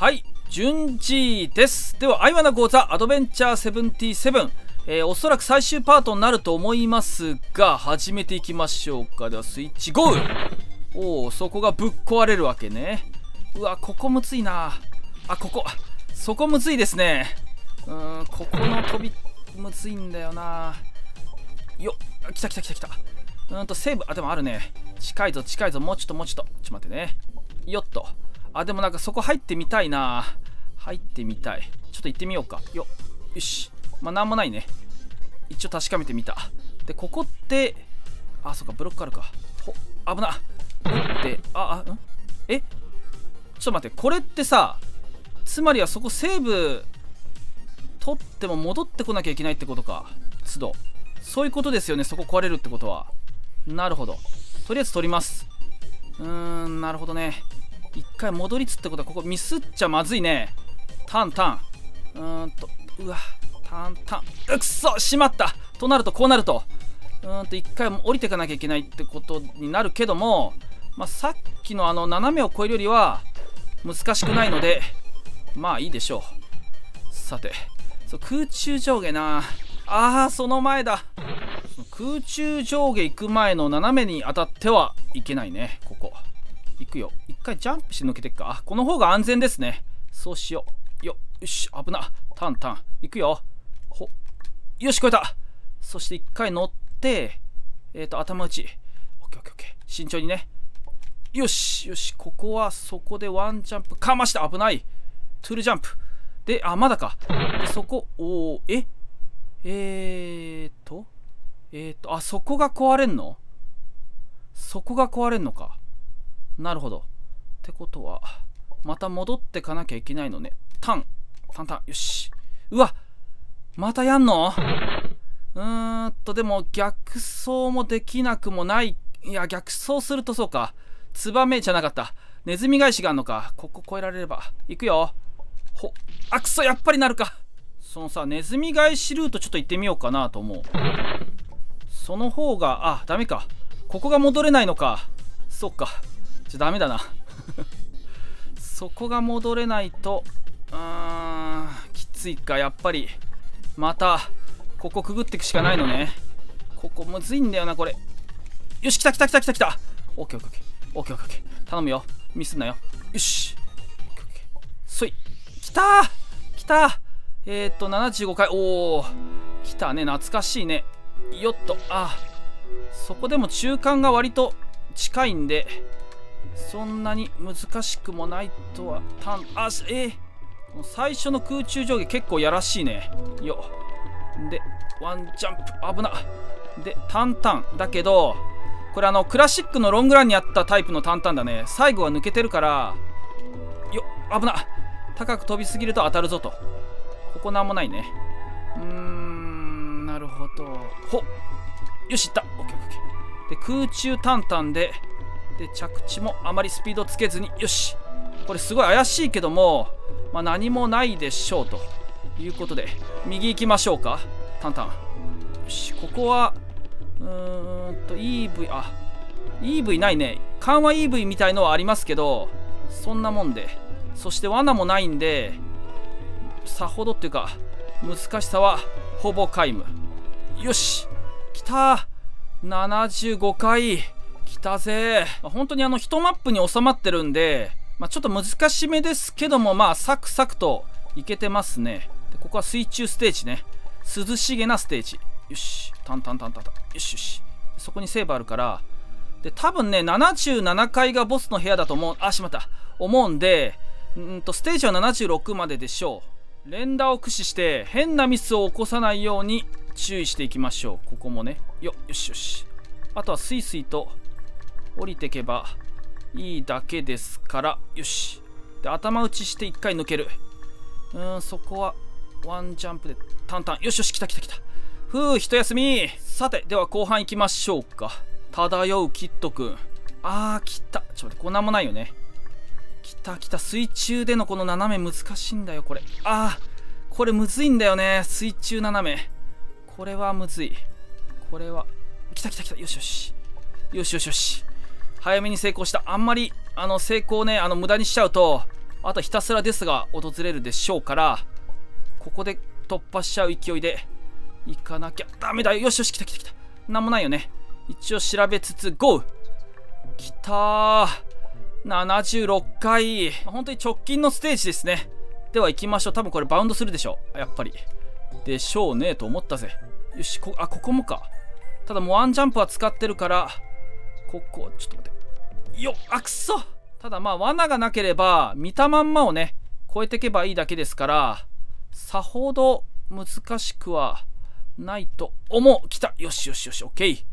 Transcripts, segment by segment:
はい順次です。では「アイワナ講座アドベンチャー77」えー、おそらく最終パートになると思いますが始めていきましょうか。ではスイッチゴー。おおそこがぶっ壊れるわけね。うわここむずいな。あここそこむずいですね。うーんここの飛びむずいんだよな。よっ来た来た来た来た。うんとセーブあでもあるね。近いぞ近いぞ。もうちょっともうちょっと。ちょっと待ってね。よっと。あでもなんかそこ入ってみたいな。入ってみたい。ちょっと行ってみようか。よよし。まあなんもないね。一応確かめてみた。でここってあそっかブロックあるか。ほ危な。ってああん？え？ちょっと待って。これってさつまりはそこセーブ取っても戻ってこなきゃいけないってことか。都度。そういうことですよね。そこ壊れるってことは。なるほど。とりあえず取ります。うーんなるほどね。一回戻りつってことはここミスっちゃまずいね。タンタン。うーんとうわタンタン。うくそしまった。となるとこうなると。うーんと一回降りていかなきゃいけないってことになるけどもまあ、さっきのあの斜めを越えるよりは難しくないのでまあいいでしょう。さてそう空中上下な。あーその前だ。空中上下行く前の斜めに当たってはいけないねここ。行くよ。一回ジャンプして抜けていくかこの方が安全ですね。そうしよう。よよし。危な。タンタン。行くよ。ほよし越えた。そして一回乗ってえっ、ー、と頭打ち。オッケーオッケーオッケー。慎重にね。よしよし。ここはそこでワンジャンプかまして危ない。トゥルジャンプ。であまだか。でそこおおえ？えーと？えーとあそこが壊れんの？そこが壊れんのか。なるほどってことはまた戻ってかなきゃいけないのねタンタンタンよしうわまたやんの？うーんとでも逆走もできなくもないいや逆走するとそうかツバメじゃなかった。ネズミ返しがあんのか。ここ越えられれば。行くよ。ほ、あ、くそ、やっぱりなるか。そのさ、ネズミ返しルートちょっと行ってみようかなと思う。その方が、あ、ダメか。ここが戻れないのか。そっか。じゃダメだな。そこが戻れないと、うーん、きついか、やっぱり。また、ここくぐっていくしかないのね。ここむずいんだよな、これ。よし、来た来た来た来た来た。オッケーオッケーオッケー。オッケーオッケーオッケー。頼むよ。ミスんなよ。よし。オッケーオッケー。そい。きたー。きたえー、っと75回。おお来たね。懐かしいね。よっと。あそこでも中間が割と近いんで。そんなに難しくもないとはたんあえー、最初の空中上下結構やらしいね。よ。でワンジャンプ。危な。でタンタンだけどこれあのクラシックのロングランにあったタイプのタンタンだね。最後は抜けてるからよ。危な。高く飛びすぎると当たるぞと。ここなんもないね。うーんなるほど。ほよしいった。オッケーオッケー。で空中タンタンでで着地もあまりスピードつけずによし。これすごい怪しいけども、まあ、何もないでしょうということで右行きましょうか。タンタン。よしここはうーんと EV あ EV ないね。緩和 EV みたいのはありますけどそんなもんで。そして罠もないんでさほどっていうか難しさはほぼ皆無。よし来た。75回。たぜ本当にあの1マップに収まってるんで、まあ、ちょっと難しめですけどもまあサクサクといけてますね。でここは水中ステージね。涼しげなステージ。よし。タンタンタンタンタン。よしよし。そこにセーブあるから。で多分ね77階がボスの部屋だと思う。あしまった。思うんでんとステージは76まででしょう。連打を駆使して変なミスを起こさないように注意していきましょう。ここもね。よよしよし。あとはスイスイと降りてけばいいだけですから。よし。で頭打ちして1回抜ける。うーんそこはワンジャンプでタンタン。よしよし来た来た来た。ふう一休み。さてでは後半行きましょうか。漂うキットくんあー来た。ちょっと待ってこんなんもないよね。来た来た。水中でのこの斜め難しいんだよこれ。あーこれむずいんだよね。水中斜め。これはむずい。これは来た来た来た。よしよし。よしよしよし。早めに成功した。あんまりあの成功ねあの無駄にしちゃうとあとひたすらですが訪れるでしょうからここで突破しちゃう勢いで行かなきゃダメだよ。よしよし来た来た来た。なんもないよね。一応調べつつ GO! 来たー。76回。本当に直近のステージですね。では行きましょう。多分これバウンドするでしょう。やっぱり。でしょうねと思ったぜ。よしこあここもか。ただもうワンジャンプは使ってるからここちょっと待って。よっあくそ。ただまあ罠がなければ見たまんまをね超えていけばいいだけですからさほど難しくはないと思う。来た。よしよしよし OK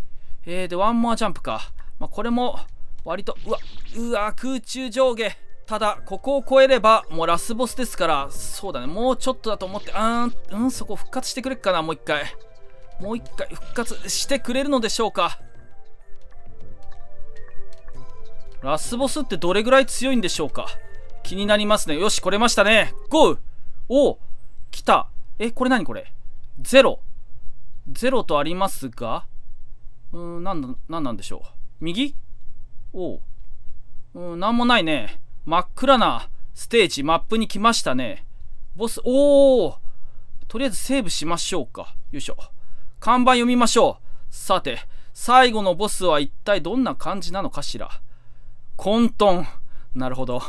えー、でワンモアジャンプか。まあこれも割とうわうわ空中上下。ただここを超えればもうラスボスですからそうだね。もうちょっとだと思ってあーんうんそこ復活してくれっかなもう一回。もう一回復活してくれるのでしょうか。ラスボスってどれぐらい強いんでしょうか？気になりますね。よし、来れましたね。ゴーおお来た。え、これ何？これ？ゼロ。ゼロとありますが、うーん、なんだ、なんなんでしょう？右？おう。うん、なんもないね。真っ暗なステージ、マップに来ましたね。ボス、おおとりあえずセーブしましょうか。よいしょ。看板読みましょう。さて、最後のボスは一体どんな感じなのかしら？混沌。なるほど。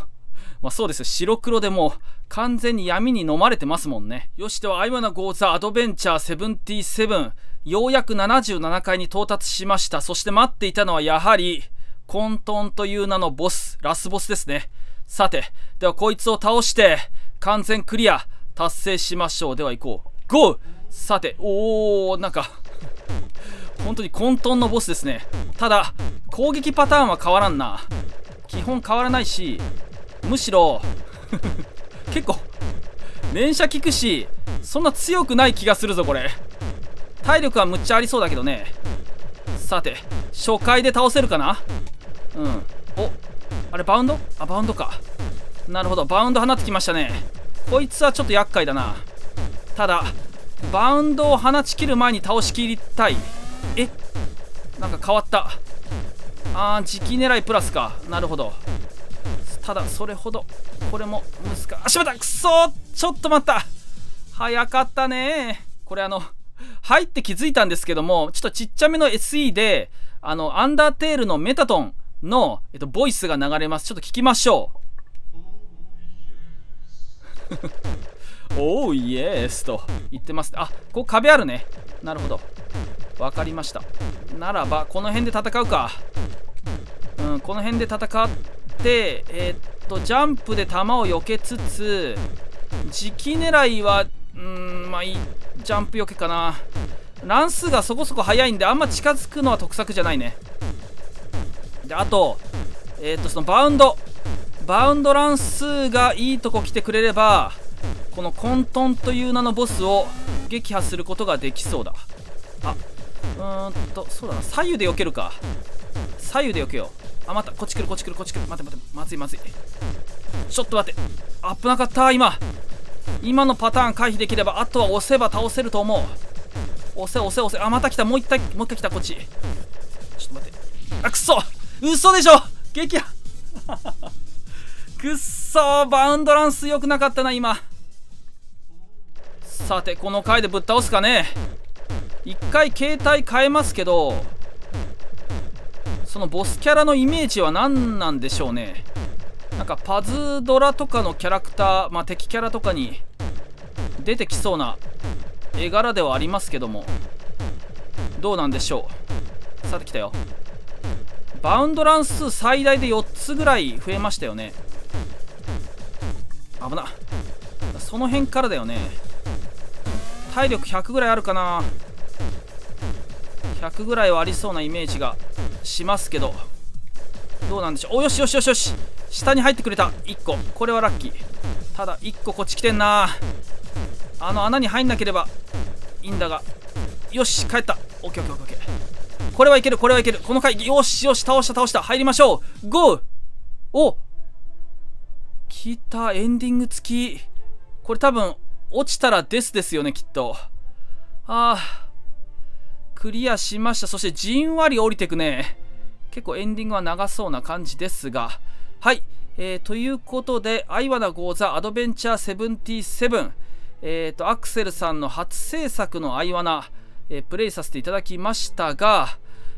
まあそうですよ。白黒でも完全に闇に飲まれてますもんね。よし、では、アイマナゴーザアドベンチャー77。ようやく77階に到達しました。そして待っていたのはやはり、混沌という名のボス、ラスボスですね。さて、ではこいつを倒して、完全クリア、達成しましょう。では行こう。ゴーさて、おー、なんか本当に混沌のボスですね。ただ、攻撃パターンは変わらんな。基本変わらないし、むしろ 結構連射効くしそんな強くない気がするぞこれ。体力はむっちゃありそうだけどね。さて初回で倒せるかな？うん。おあれバウンド？あバウンドか。なるほどバウンド放ってきましたね。こいつはちょっと厄介だな。ただバウンドを放ちきる前に倒しきりたい。えなんか変わった。あー時期狙いプラスか。なるほど。ただそれほどこれも難しい。まった。くそちょっと待った。早かったね。これあの入って気づいたんですけどもちょっとちっちゃめの SE であのアンダーテールのメタトンの、えっと、ボイスが流れます。ちょっと聞きましょう。おーイエスと言ってます。あここ壁あるね。なるほど。分かりました。ならばこの辺で戦うか。うんこの辺で戦ってえー、っとジャンプで球を避けつつ時期狙いはうんまあいいジャンプ避けかな。乱数がそこそこ速いんであんま近づくのは得策じゃないね。であとえー、っとそのバウンド。バウンド乱数がいいとこ来てくれればこの混沌という名のボスを撃破することができそうだ。あうーんとそうだな。左右で避けるか。左右で避けよう。あ待った。こっち来るこっち来るこっち来る。待って待って。まずいまずい。ちょっと待って。危なかった今。今のパターン回避できればあとは押せば倒せると思う。押せ押せ押せ。あまた来た。もう一回もう一回来たこっち。ちょっと待って。あくそ。嘘でしょ。撃破 くっそ。バウンドランス良くなかったな今。さてこの回でぶっ倒すかね。一回携帯変えますけどそのボスキャラのイメージは何なんでしょうね。なんかパズドラとかのキャラクター、まあ、敵キャラとかに出てきそうな絵柄ではありますけども。どうなんでしょう。さて来たよ。バウンド乱数最大で4つぐらい増えましたよね。危な。その辺からだよね。体力100ぐらいあるかな。100ぐらいはありそうなイメージがしますけどどうなんでしょう？およしよしよしよし。下に入ってくれた。1個。これはラッキー。ただ1個こっち来てんな。あの穴に入んなければいいんだが。よし帰った。オッケーオッケーオッケー。これはいけるこれはいける。この回よしよし倒した倒した。入りましょう。ゴー。お。来たエンディング付き。これ多分落ちたらデスですよねきっと。ああクリアしました。そしてじんわり降りてくね。結構エンディングは長そうな感じですが。はい、えー、ということで、アイワナゴーザアドベンチャー77、えーと、アクセルさんの初制作のアイワナ、えー、プレイさせていただきましたが、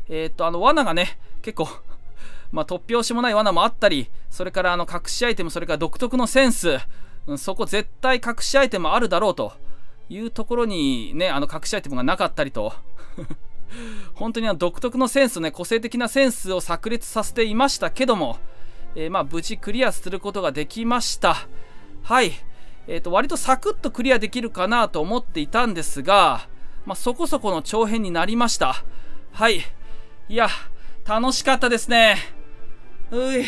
えーと、あの罠がね、結構 まあ、突拍子もない罠もあったり、それからあの隠しアイテム、それから独特のセンス、うん、そこ絶対隠しアイテムあるだろうと。いうところにね、あの隠しアイテムがなかったりと 本当にあの独特のセンスね、個性的なセンスを炸裂させていましたけども、えー、まあ無事クリアすることができました。はい。えー、と割とサクッとクリアできるかなと思っていたんですが、まあ、そこそこの長編になりました。はい。いや、楽しかったですね。うい。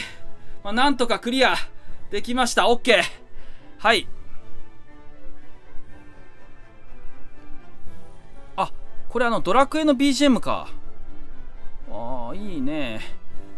まあ、なんとかクリアできました。OK。はい。これあの、ドラクエの BGM か。ああ、いいね。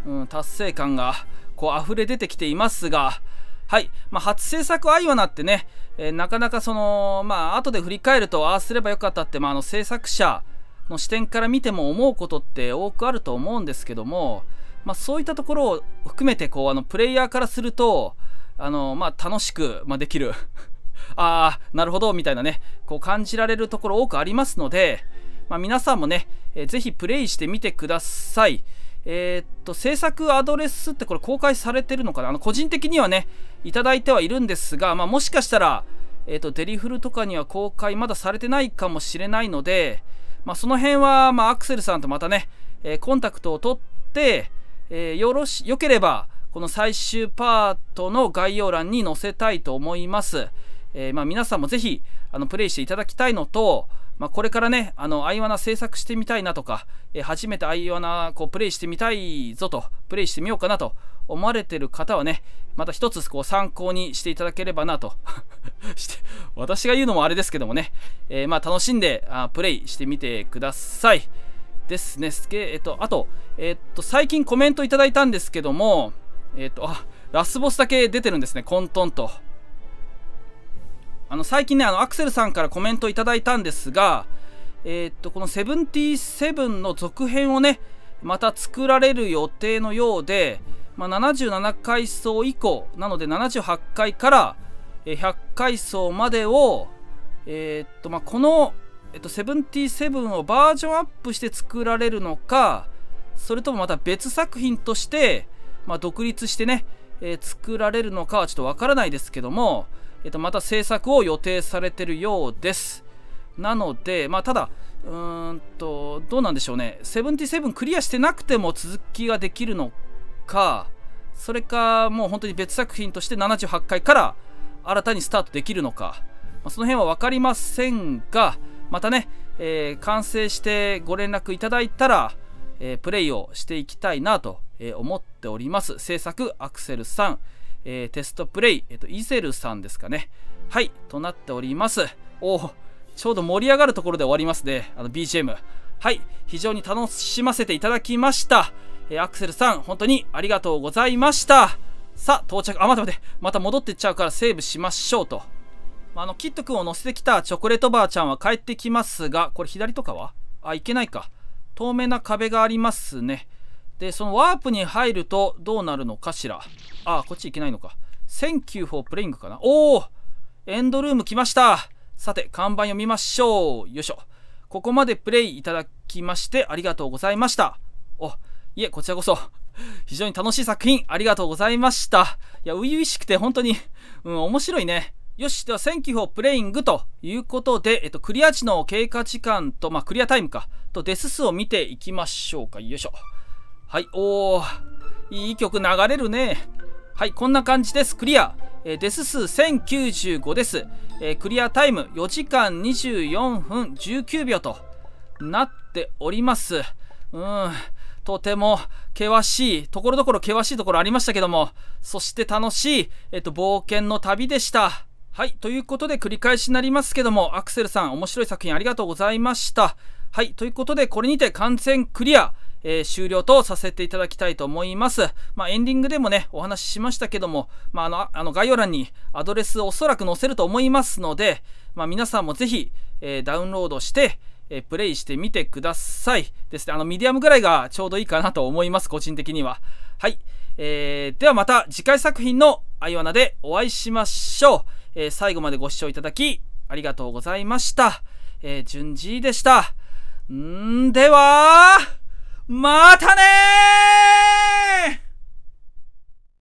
うん、達成感がこう溢れ出てきていますが、はい、まあ、初制作アイワナってね、えー、なかなかその、まあ後で振り返ると、ああすればよかったって、まあ、あの制作者の視点から見ても思うことって多くあると思うんですけども、まあ、そういったところを含めてこうあのプレイヤーからするとあの、まあ、楽しく、まあ、できる。ああなるほどみたいなね。こう感じられるところ多くありますので、まあ、皆さんもね、えー、ぜひプレイしてみてください。えー、っと、制作アドレスってこれ公開されてるのかな？あの、個人的にはね、いただいてはいるんですが、まあ、もしかしたら、えー、っと、デリフルとかには公開まだされてないかもしれないので、まあ、その辺は、まあ、アクセルさんとまたね、えー、コンタクトを取って、えー、よろし、よければ、この最終パートの概要欄に載せたいと思います。えー、まあ、皆さんもぜひ、あの、プレイしていただきたいのと、まあ、これからね、あの、アイワナ制作してみたいなとか、えー、初めてアイワナこうプレイしてみたいぞと、プレイしてみようかなと思われてる方はね、また一つこう参考にしていただければなと して私が言うのもあれですけどもね、えー、まあ楽しんであプレイしてみてください。ですね。えっと、あと、えっと、最近コメントいただいたんですけども、えっと、あ、ラスボスだけ出てるんですね、混沌と。あの最近ねあのアクセルさんからコメントいただいたんですが、えー、っとこの77の続編をねまた作られる予定のようで、まあ、77回層以降なので78回から100回層までを、えー、っとまあ、この、えっと、77をバージョンアップして作られるのかそれともまた別作品として、まあ、独立してね、えー、作られるのかはちょっとわからないですけども、えっと、また制作を予定されてるようです。なので、まあ、ただ、うーんと、どうなんでしょうね。77クリアしてなくても続きができるのか、それか、もう本当に別作品として78回から新たにスタートできるのか、まあ、その辺は分かりませんが、またね、えー、完成してご連絡いただいたら、えー、プレイをしていきたいなと思っております。制作アクセルさん。えー、テストプレイ、えっ、ー、と、イゼルさんですかね。はい、となっております。おお、ちょうど盛り上がるところで終わりますね。あの、BGM。はい、非常に楽しませていただきました。えー、アクセルさん、本当にありがとうございました。さあ、到着。あ、待って待って。また戻ってっちゃうからセーブしましょうと。あの、キット君を乗せてきたチョコレートバーちゃんは帰ってきますが、これ左とかは？あ、いけないか。透明な壁がありますね。で、そのワープに入るとどうなるのかしら？あ、こっち行けないのか。Thank you for playing かな？おおエンドルーム来ました。さて、看板読みましょう。よいしょ。ここまでプレイいただきましてありがとうございました。お、いえ、こちらこそ。非常に楽しい作品ありがとうございました。いや、初々しくて本当に、うん、面白いね。よし、では、Thank you for playing ということで、えっと、クリア値の経過時間と、まあ、クリアタイムか、とデス数を見ていきましょうか。よいしょ。はい、おー、いい曲流れるね。はい、こんな感じです。クリア。えー、デス数1095です、えー、クリアタイム4時間24分19秒となっております。うん。とても険しい、ところどころ険しいところありましたけども、そして楽しい、えっと、冒険の旅でした。はい。ということで繰り返しになりますけども、アクセルさん面白い作品ありがとうございました。はい。ということで、これにて完全クリア。えー、終了とさせていただきたいと思います。まあ、エンディングでもね、お話ししましたけども、まあ、あの、あの概要欄にアドレスおそらく載せると思いますので、まあ、皆さんもぜひ、えー、ダウンロードして、え、プレイしてみてください。ですね、あの、ミディアムぐらいがちょうどいいかなと思います、個人的には。はい。えー、ではまた次回作品のアイワナでお会いしましょう。えー、最後までご視聴いただきありがとうございました。えー、順次でした。んでは、またねー